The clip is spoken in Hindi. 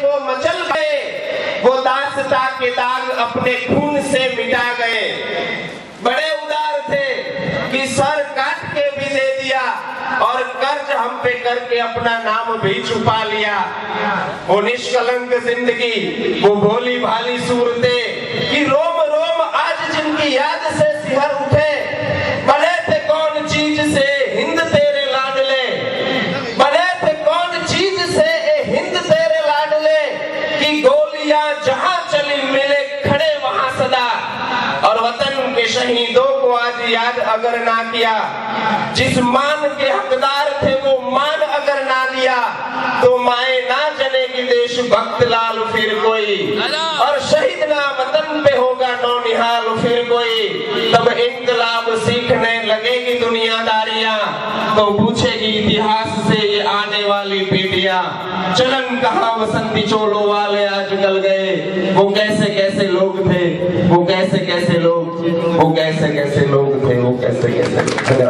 को मचल गए। वो दासता के दाग अपने खून से मिटा गए। बड़े उदार थे कि सर काट के भी दे दिया और कर्ज हम पे करके अपना नाम भी छुपा लिया। वो निष्कलंक ज़िंदगी, वो भोली भाली शहीदों को आज याद अगर ना किया, जिस मान के हकदार थे वो मान अगर ना दिया तो माए ना जनेगी देश भक्त लाल फिर कोई। और शहीद ना वतन पे होगा नौनिहाल फिर कोई। तब इनकलाब सीखने लगेगी दुनियादारियाँ तो पूछेगी इतिहास से ये आने वाली पीढ़ियाँ। चलन कहा वसंती चोलो वाले आज निकल गए, वो कैसे कैसे लोग थे, वो कैसे कैसे लोग वो कैसे कैसे लोग थे वो कैसे कैसे?